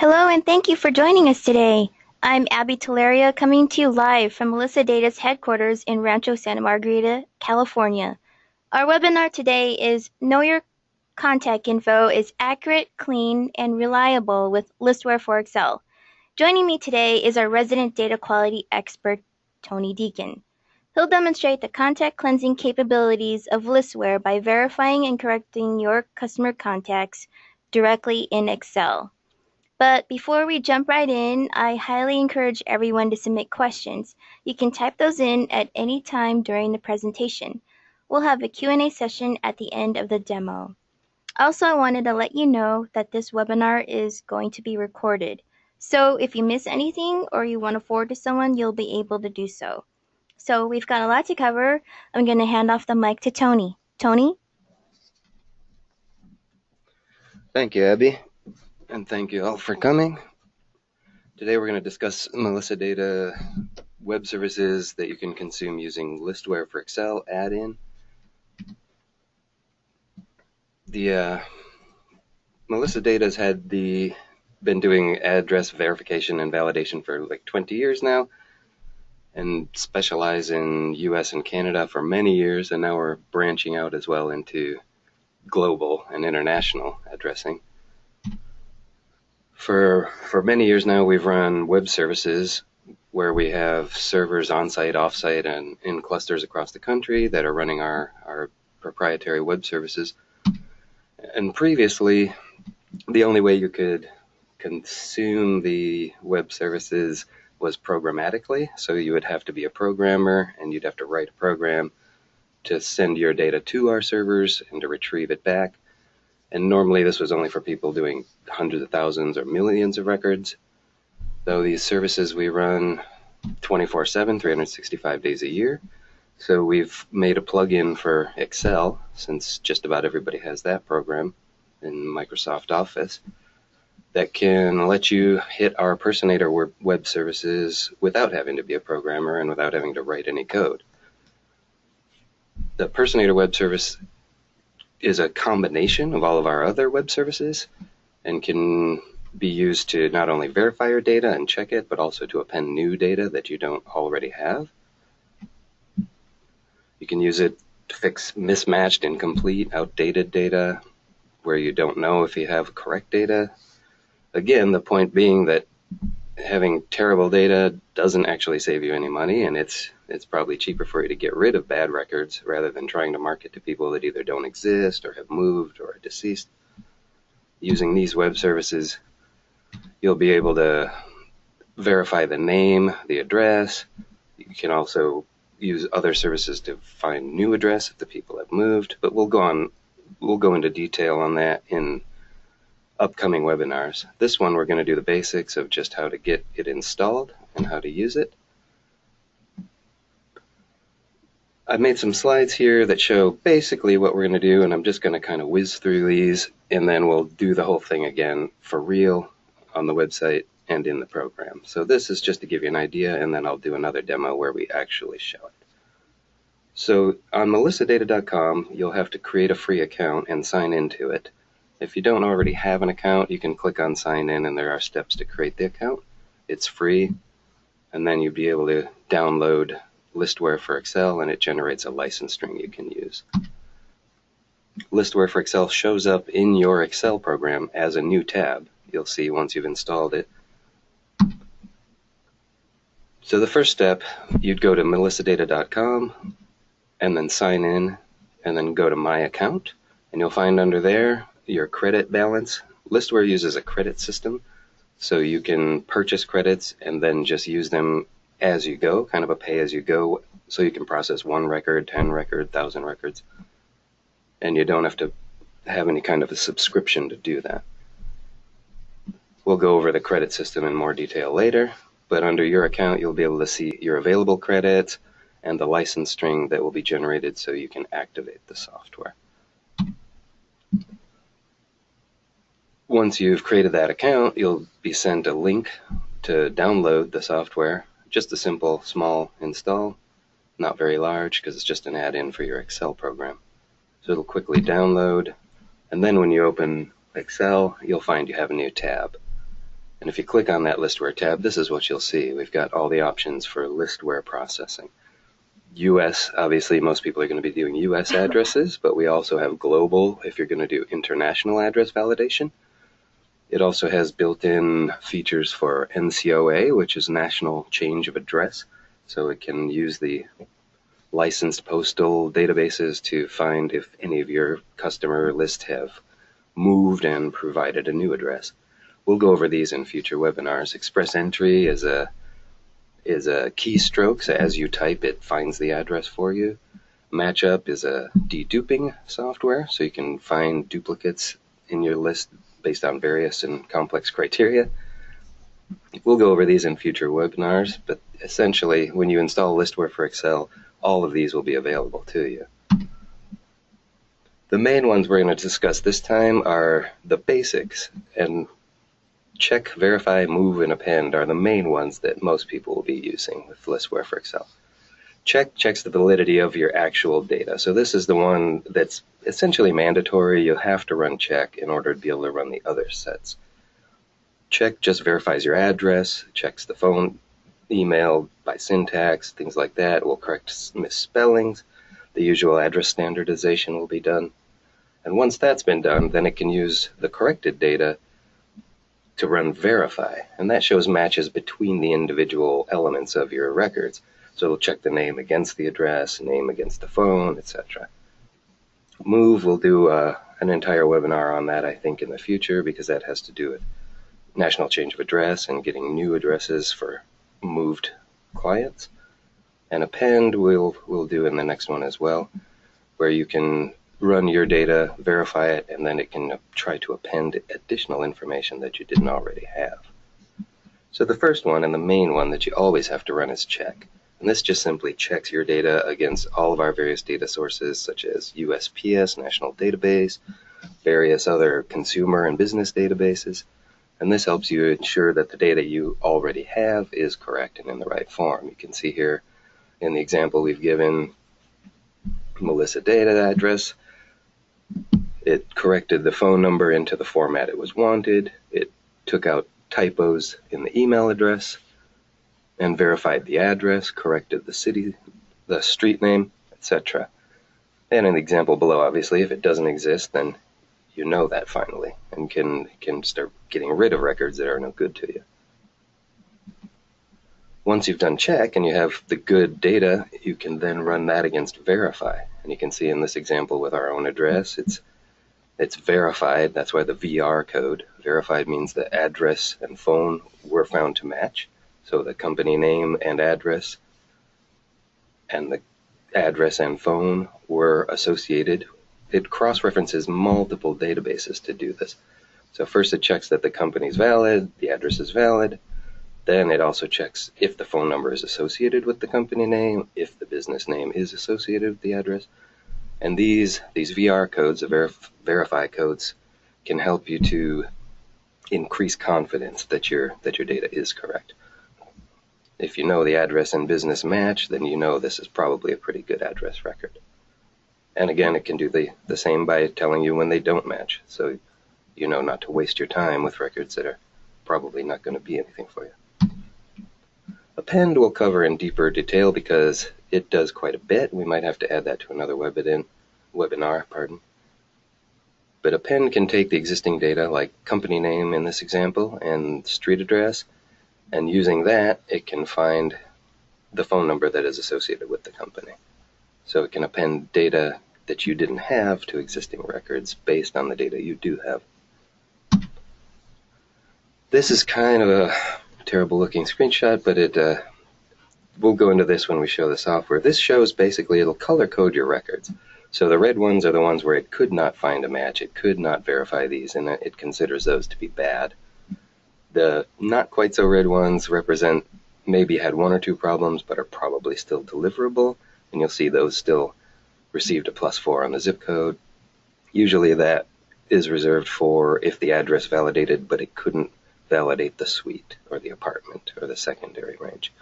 Hello and thank you for joining us today. I'm Abby Teleria coming to you live from Melissa Data's headquarters in Rancho Santa Margarita, California. Our webinar today is Know Your Contact Info is Accurate, Clean, and Reliable with Listware for Excel. Joining me today is our resident data quality expert, Tony Deacon. He'll demonstrate the contact cleansing capabilities of Listware by verifying and correcting your customer contacts directly in Excel. But before we jump right in, I highly encourage everyone to submit questions. You can type those in at any time during the presentation. We'll have a Q&A session at the end of the demo. Also, I wanted to let you know that this webinar is going to be recorded. So if you miss anything or you want to forward to someone, you'll be able to do so. So we've got a lot to cover. I'm going to hand off the mic to Tony. Tony? Thank you, Abby and thank you all for coming. Today we're going to discuss Melissa Data web services that you can consume using Listware for Excel add-in. The uh, Melissa Data has had the been doing address verification and validation for like 20 years now and specialize in US and Canada for many years and now we're branching out as well into global and international addressing for for many years now, we've run web services where we have servers on-site, off-site, and in clusters across the country that are running our our proprietary web services. And previously, the only way you could consume the web services was programmatically. So you would have to be a programmer and you'd have to write a program to send your data to our servers and to retrieve it back. And normally this was only for people doing hundreds of thousands or millions of records. Though these services we run 24 7, 365 days a year. So we've made a plugin for Excel, since just about everybody has that program in Microsoft Office, that can let you hit our Personator web services without having to be a programmer and without having to write any code. The Personator web service is a combination of all of our other web services and can be used to not only verify your data and check it, but also to append new data that you don't already have. You can use it to fix mismatched, incomplete, outdated data where you don't know if you have correct data. Again, the point being that having terrible data doesn't actually save you any money, and it's it's probably cheaper for you to get rid of bad records rather than trying to market to people that either don't exist or have moved or are deceased. Using these web services, you'll be able to verify the name, the address. You can also use other services to find new address if the people have moved, but we'll go on we'll go into detail on that in upcoming webinars. This one we're going to do the basics of just how to get it installed and how to use it. I've made some slides here that show basically what we're going to do, and I'm just going to kind of whiz through these, and then we'll do the whole thing again for real on the website and in the program. So this is just to give you an idea, and then I'll do another demo where we actually show it. So on melissadata.com, you'll have to create a free account and sign into it. If you don't already have an account, you can click on sign in and there are steps to create the account. It's free and then you'll be able to download Listware for Excel and it generates a license string you can use. Listware for Excel shows up in your Excel program as a new tab. You'll see once you've installed it. So the first step, you'd go to melissadata.com and then sign in and then go to My Account and you'll find under there your credit balance. Listware uses a credit system, so you can purchase credits and then just use them as you go, kind of a pay as you go, so you can process one record, 10 record, 1,000 records, and you don't have to have any kind of a subscription to do that. We'll go over the credit system in more detail later, but under your account, you'll be able to see your available credits and the license string that will be generated so you can activate the software. Once you've created that account, you'll be sent a link to download the software. Just a simple, small install, not very large because it's just an add-in for your Excel program. So it'll quickly download, and then when you open Excel, you'll find you have a new tab. And if you click on that listware tab, this is what you'll see. We've got all the options for listware processing. US, obviously, most people are going to be doing US addresses, but we also have global if you're going to do international address validation. It also has built in features for NCOA, which is National Change of Address. So it can use the licensed postal databases to find if any of your customer lists have moved and provided a new address. We'll go over these in future webinars. Express entry is a is a keystroke, so as you type, it finds the address for you. Matchup is a deduping software, so you can find duplicates in your list based on various and complex criteria. We'll go over these in future webinars, but essentially, when you install Listware for Excel, all of these will be available to you. The main ones we're going to discuss this time are the basics, and check, verify, move, and append are the main ones that most people will be using with Listware for Excel. Check checks the validity of your actual data. So this is the one that's essentially mandatory. You'll have to run check in order to be able to run the other sets. Check just verifies your address, checks the phone, email by syntax, things like that. Will correct misspellings. The usual address standardization will be done. And once that's been done, then it can use the corrected data to run verify, and that shows matches between the individual elements of your records. So it'll check the name against the address, name against the phone, etc. Move will do uh, an entire webinar on that, I think, in the future because that has to do with national change of address and getting new addresses for moved clients. And append we'll, we'll do in the next one as well, where you can run your data, verify it, and then it can try to append additional information that you didn't already have. So the first one and the main one that you always have to run is check. And this just simply checks your data against all of our various data sources such as USPS, National Database, various other consumer and business databases. And this helps you ensure that the data you already have is correct and in the right form. You can see here in the example we've given Melissa data address it corrected the phone number into the format it was wanted. It took out typos in the email address and verified the address, corrected the city, the street name, etc. And in the example below, obviously, if it doesn't exist, then you know that finally and can can start getting rid of records that are no good to you. Once you've done check and you have the good data, you can then run that against verify. And you can see in this example with our own address, it's it's verified. That's why the VR code. Verified means the address and phone were found to match. So the company name and address and the address and phone were associated. It cross references multiple databases to do this. So first it checks that the company is valid, the address is valid. Then it also checks if the phone number is associated with the company name, if the business name is associated with the address. And these, these VR codes, the verif verify codes, can help you to increase confidence that your, that your data is correct. If you know the address and business match, then you know this is probably a pretty good address record. And again, it can do the, the same by telling you when they don't match. So you know not to waste your time with records that are probably not going to be anything for you. Append we'll cover in deeper detail because it does quite a bit. We might have to add that to another webinar, webinar pardon. But append can take the existing data, like company name in this example, and street address, and using that, it can find the phone number that is associated with the company. So it can append data that you didn't have to existing records based on the data you do have. This is kind of a terrible looking screenshot, but it uh, we'll go into this when we show the software. This shows basically it'll color code your records. So the red ones are the ones where it could not find a match. It could not verify these, and it considers those to be bad. The not quite so red ones represent maybe had one or two problems, but are probably still deliverable, and you'll see those still received a plus four on the zip code. Usually that is reserved for if the address validated, but it couldn't validate the suite or the apartment or the secondary range.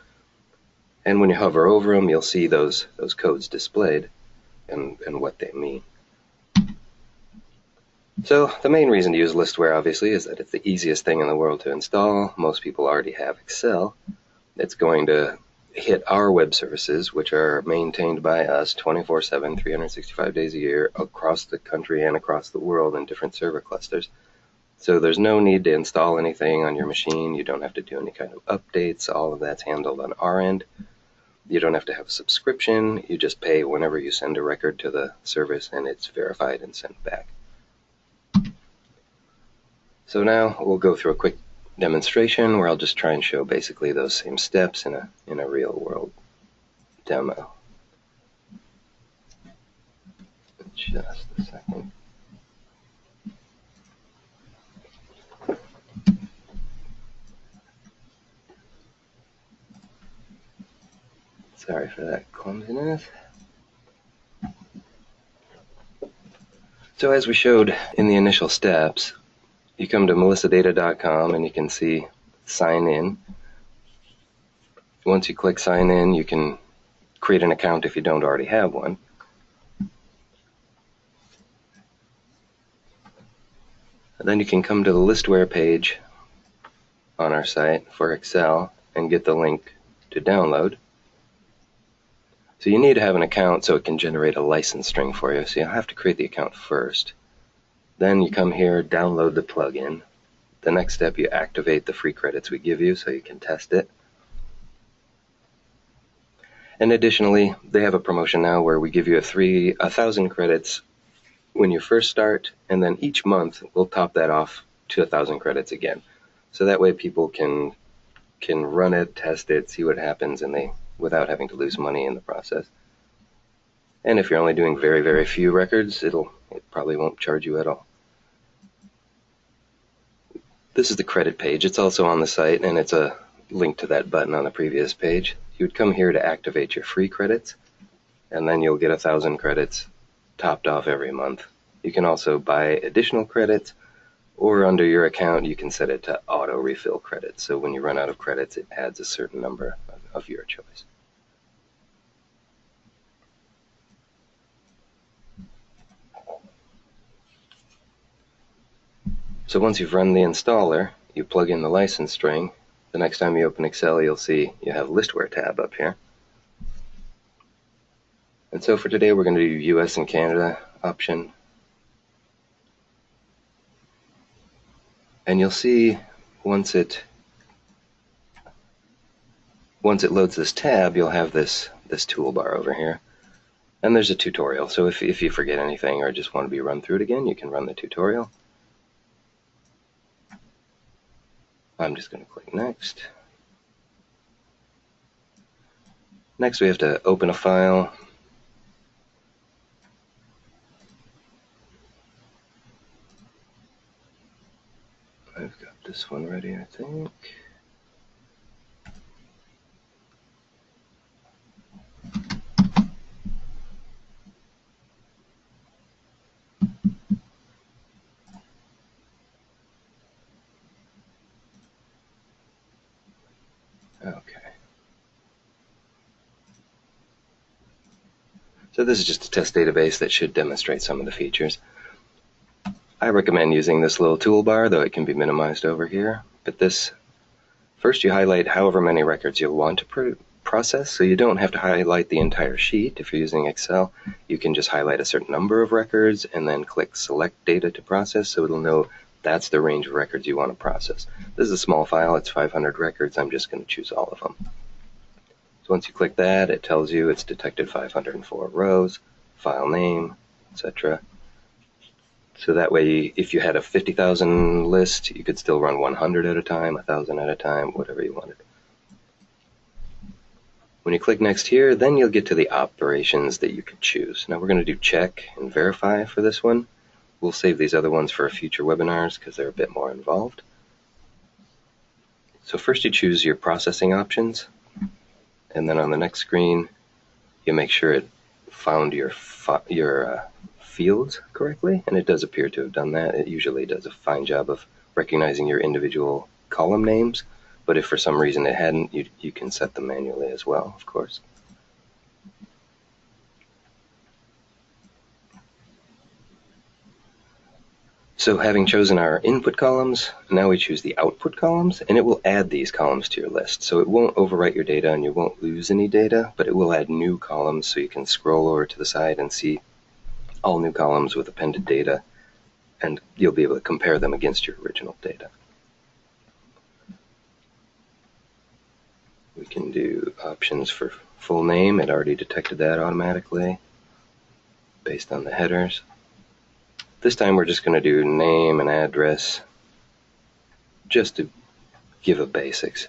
And when you hover over them, you'll see those, those codes displayed and, and what they mean. So the main reason to use Listware, obviously, is that it's the easiest thing in the world to install. Most people already have Excel. It's going to hit our web services, which are maintained by us 24 7, 365 days a year across the country and across the world in different server clusters. So there's no need to install anything on your machine. You don't have to do any kind of updates. All of that's handled on our end. You don't have to have a subscription. You just pay whenever you send a record to the service and it's verified and sent back. So now we'll go through a quick demonstration where I'll just try and show basically those same steps in a, in a real world demo. Just a second. Sorry for that clumsiness. So as we showed in the initial steps, you come to melissadata.com and you can see sign in. Once you click sign in, you can create an account if you don't already have one. And then you can come to the listware page on our site for Excel and get the link to download. So you need to have an account so it can generate a license string for you. So you'll have to create the account first. Then you come here, download the plugin. The next step, you activate the free credits we give you so you can test it. And additionally, they have a promotion now where we give you a three, a thousand credits when you first start, and then each month we'll top that off to a thousand credits again. So that way people can can run it, test it, see what happens, and they without having to lose money in the process. And if you're only doing very, very few records, it'll it probably won't charge you at all. This is the credit page. It's also on the site, and it's a link to that button on the previous page. You would come here to activate your free credits, and then you'll get a thousand credits topped off every month. You can also buy additional credits, or under your account, you can set it to auto refill credits. So when you run out of credits, it adds a certain number of your choice. So once you've run the installer, you plug in the license string. The next time you open Excel, you'll see you have Listware tab up here. And so for today, we're going to do US and Canada option. And you'll see once it once it loads this tab, you'll have this this toolbar over here. And there's a tutorial. So if, if you forget anything or just want to be run through it again, you can run the tutorial. I'm just going to click next. Next we have to open a file. I've got this one ready, I think. So this is just a test database that should demonstrate some of the features. I recommend using this little toolbar, though it can be minimized over here. But this, first you highlight however many records you'll want to pr process, so you don't have to highlight the entire sheet. If you're using Excel, you can just highlight a certain number of records and then click Select Data to Process, so it'll know that's the range of records you want to process. This is a small file, it's 500 records, I'm just going to choose all of them. So once you click that, it tells you it's detected 504 rows, file name, etc. So that way, if you had a 50,000 list, you could still run 100 at a time, 1,000 at a time, whatever you wanted. When you click next here, then you'll get to the operations that you could choose. Now we're going to do check and verify for this one. We'll save these other ones for future webinars because they're a bit more involved. So first you choose your processing options and then on the next screen, you make sure it found your your uh, fields correctly, and it does appear to have done that. It usually does a fine job of recognizing your individual column names, but if for some reason it hadn't, you, you can set them manually as well, of course. So having chosen our input columns, now we choose the output columns, and it will add these columns to your list. So it won't overwrite your data and you won't lose any data, but it will add new columns so you can scroll over to the side and see all new columns with appended data, and you'll be able to compare them against your original data. We can do options for full name. It already detected that automatically based on the headers. This time we're just going to do name and address just to give a basics.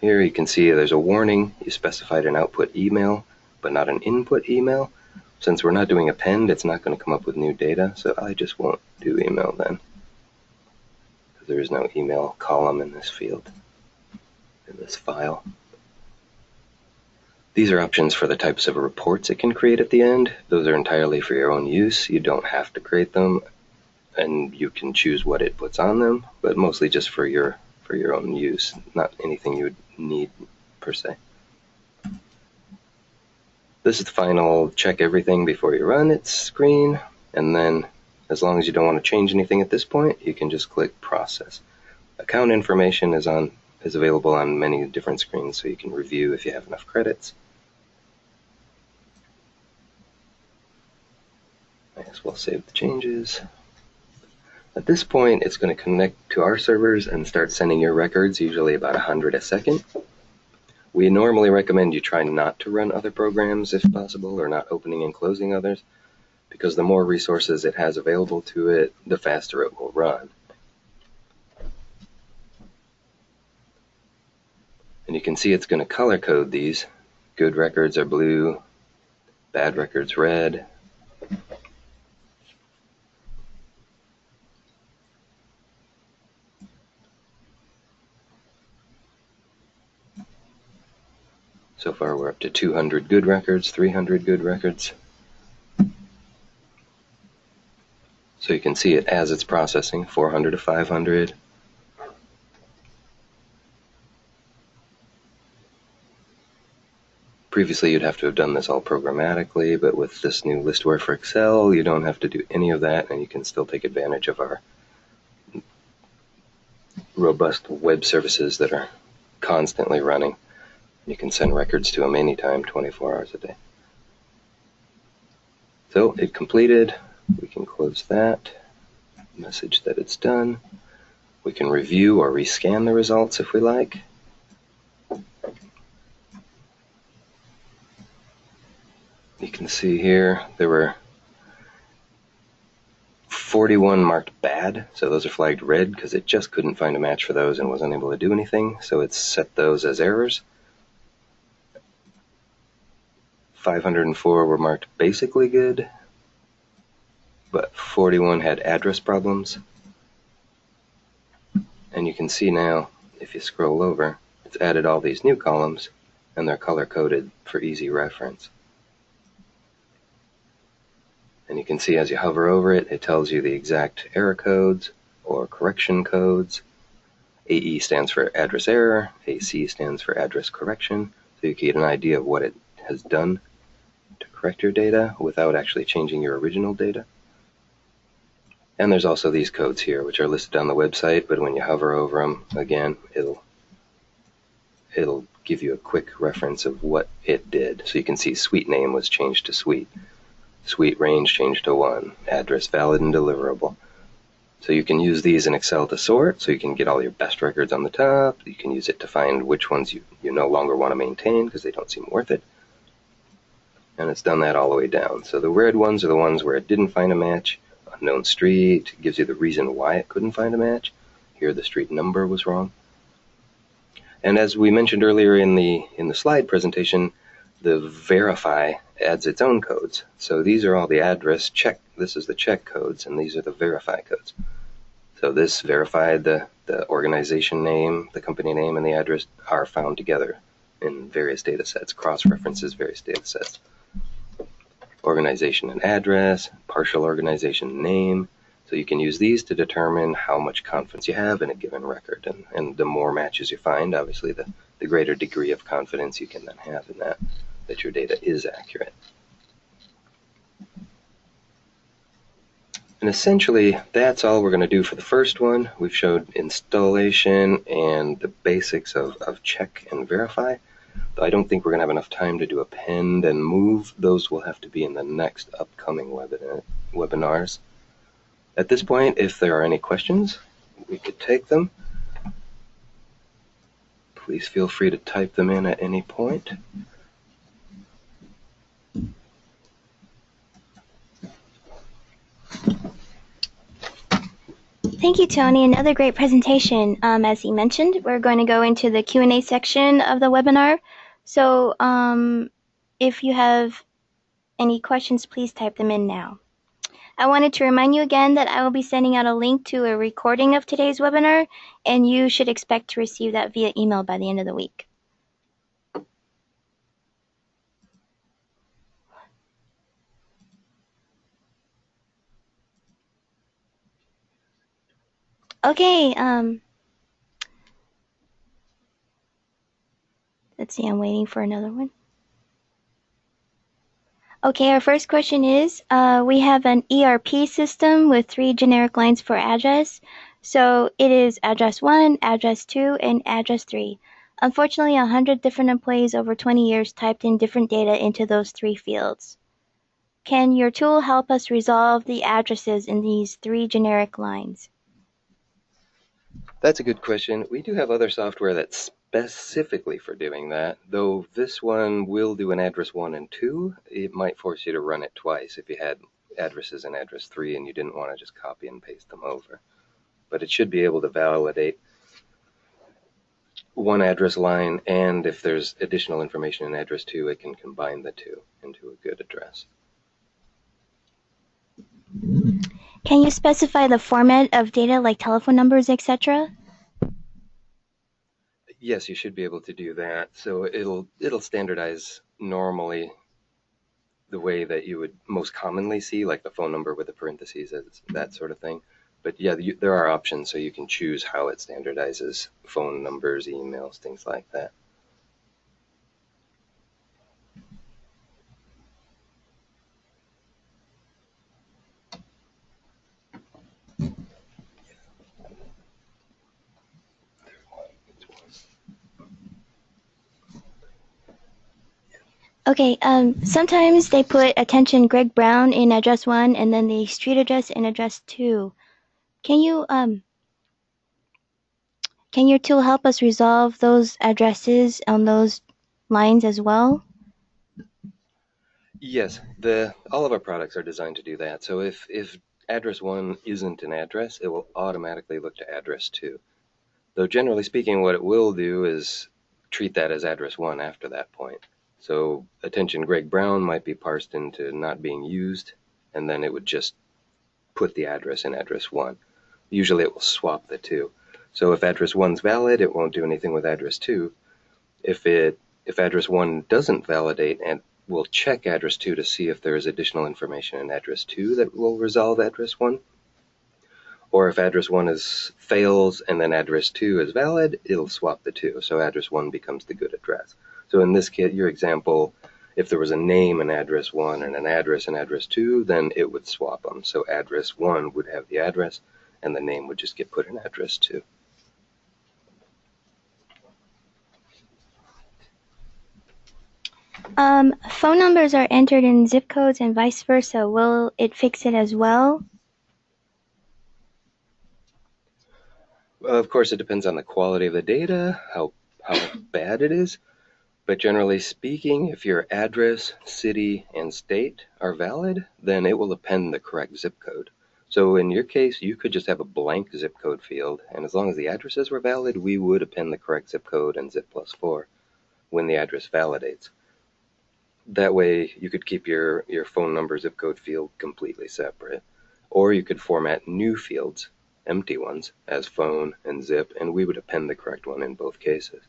Here you can see there's a warning. You specified an output email, but not an input email. Since we're not doing append, it's not going to come up with new data, so I just won't do email then. There is no email column in this field, in this file. These are options for the types of reports it can create at the end. Those are entirely for your own use. You don't have to create them, and you can choose what it puts on them, but mostly just for your for your own use, not anything you would need per se. This is the final check everything before you run its screen, and then as long as you don't want to change anything at this point, you can just click process. Account information is on is available on many different screens, so you can review if you have enough credits. We'll save the changes. At this point, it's going to connect to our servers and start sending your records, usually about 100 a second. We normally recommend you try not to run other programs if possible, or not opening and closing others, because the more resources it has available to it, the faster it will run. And you can see it's going to color code these. Good records are blue, bad records red, So far we're up to 200 good records, 300 good records. So you can see it as it's processing, 400 to 500. Previously you'd have to have done this all programmatically, but with this new listware for Excel, you don't have to do any of that and you can still take advantage of our robust web services that are constantly running. You can send records to them anytime, 24 hours a day. So it completed. We can close that. Message that it's done. We can review or rescan the results if we like. You can see here there were 41 marked bad, so those are flagged red because it just couldn't find a match for those and wasn't able to do anything, so it's set those as errors. 504 were marked basically good, but 41 had address problems. And you can see now, if you scroll over, it's added all these new columns, and they're color coded for easy reference. And you can see as you hover over it, it tells you the exact error codes or correction codes. AE stands for address error, AC stands for address correction, so you can get an idea of what it has done correct your data without actually changing your original data. And there's also these codes here, which are listed on the website, but when you hover over them, again, it'll it'll give you a quick reference of what it did. So you can see suite name was changed to suite. Suite range changed to 1. Address valid and deliverable. So you can use these in Excel to sort, so you can get all your best records on the top. You can use it to find which ones you, you no longer want to maintain because they don't seem worth it and it's done that all the way down. So the red ones are the ones where it didn't find a match. Unknown street gives you the reason why it couldn't find a match. Here the street number was wrong. And as we mentioned earlier in the in the slide presentation, the verify adds its own codes. So these are all the address check. This is the check codes, and these are the verify codes. So this verified the the organization name, the company name, and the address are found together in various data sets, cross references various data sets organization and address, partial organization name. So you can use these to determine how much confidence you have in a given record. And, and the more matches you find, obviously, the, the greater degree of confidence you can then have in that, that your data is accurate. And essentially, that's all we're going to do for the first one. We've showed installation and the basics of, of check and verify. I don't think we're going to have enough time to do append and move. Those will have to be in the next upcoming webinar, uh, webinars. At this point, if there are any questions, we could take them. Please feel free to type them in at any point. Thank you, Tony. Another great presentation. Um, as he mentioned, we're going to go into the Q&A section of the webinar. So um, if you have any questions, please type them in now. I wanted to remind you again that I will be sending out a link to a recording of today's webinar, and you should expect to receive that via email by the end of the week. Okay, um, let's see, I'm waiting for another one. Okay, our first question is, uh, we have an ERP system with three generic lines for address. So it is address 1, address 2, and address 3. Unfortunately, 100 different employees over 20 years typed in different data into those three fields. Can your tool help us resolve the addresses in these three generic lines? That's a good question. We do have other software that's specifically for doing that, though this one will do an address 1 and 2. It might force you to run it twice if you had addresses in address 3 and you didn't want to just copy and paste them over. But it should be able to validate one address line, and if there's additional information in address 2, it can combine the two into a good address. Can you specify the format of data like telephone numbers, etc.? Yes, you should be able to do that. So it'll it'll standardize normally the way that you would most commonly see, like the phone number with the parentheses, that sort of thing. But yeah, you, there are options so you can choose how it standardizes phone numbers, emails, things like that. Okay, um, sometimes they put attention Greg Brown in address one and then the street address in address two. Can you, um, can your tool help us resolve those addresses on those lines as well? Yes, the all of our products are designed to do that. So if if address one isn't an address, it will automatically look to address two. Though generally speaking, what it will do is treat that as address one after that point. So attention Greg Brown might be parsed into not being used, and then it would just put the address in address 1. Usually it will swap the two. So if address 1 is valid, it won't do anything with address 2. If it if address 1 doesn't validate and we'll check address 2 to see if there is additional information in address 2 that will resolve address 1. Or if address 1 is fails and then address 2 is valid, it'll swap the two. So address 1 becomes the good address. So in this case, your example, if there was a name in address 1 and an address in address 2, then it would swap them. So address 1 would have the address, and the name would just get put in address 2. Um, phone numbers are entered in zip codes and vice versa. Will it fix it as well? Well, of course, it depends on the quality of the data, how, how bad it is. But generally speaking, if your address, city, and state are valid, then it will append the correct zip code. So in your case, you could just have a blank zip code field, and as long as the addresses were valid, we would append the correct zip code and zip plus 4 when the address validates. That way, you could keep your, your phone number zip code field completely separate. Or you could format new fields, empty ones, as phone and zip, and we would append the correct one in both cases.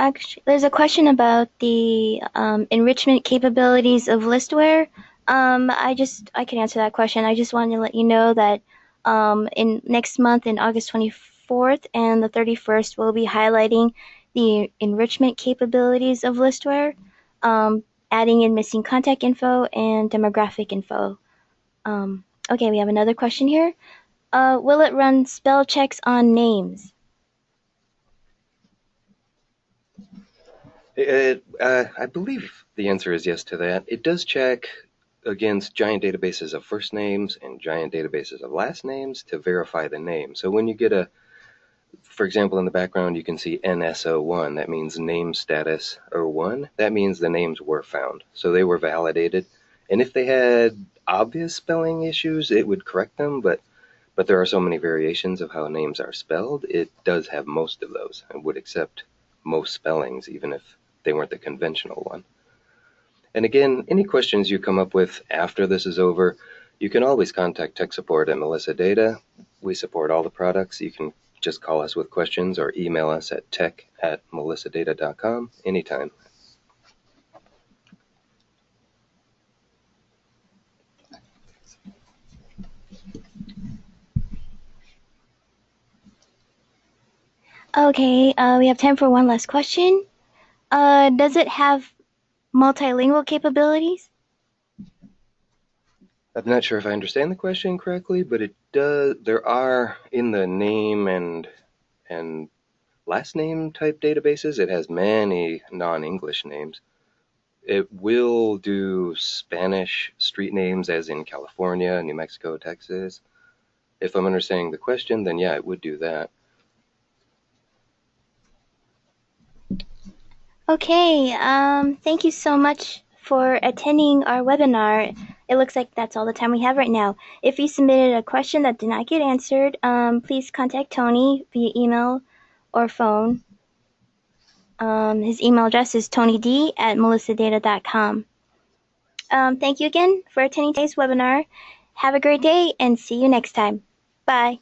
Actually, there's a question about the um, enrichment capabilities of listware. Um, I just I can answer that question. I just wanted to let you know that um, in next month, in August 24th and the 31st, we'll be highlighting the enrichment capabilities of listware. Um, adding in missing contact info and demographic info. Um, okay, we have another question here. Uh, will it run spell checks on names? It, uh, I believe the answer is yes to that. It does check against giant databases of first names and giant databases of last names to verify the name. So when you get a, for example, in the background, you can see NS01. That means name status 01. That means the names were found. So they were validated. And if they had obvious spelling issues, it would correct them. But but there are so many variations of how names are spelled. It does have most of those and would accept most spellings, even if they weren't the conventional one. And again, any questions you come up with after this is over, you can always contact tech support at Melissa Data. We support all the products. You can just call us with questions or email us at tech at melissadata.com anytime. Okay, uh, we have time for one last question. Uh, does it have multilingual capabilities? I'm not sure if I understand the question correctly, but it does. There are in the name and and last name type databases. It has many non-English names. It will do Spanish street names, as in California, New Mexico, Texas. If I'm understanding the question, then yeah, it would do that. Okay, um, thank you so much for attending our webinar. It looks like that's all the time we have right now. If you submitted a question that did not get answered, um, please contact Tony via email or phone. Um, his email address is tonyd at melissadata.com. Um, thank you again for attending today's webinar. Have a great day and see you next time. Bye.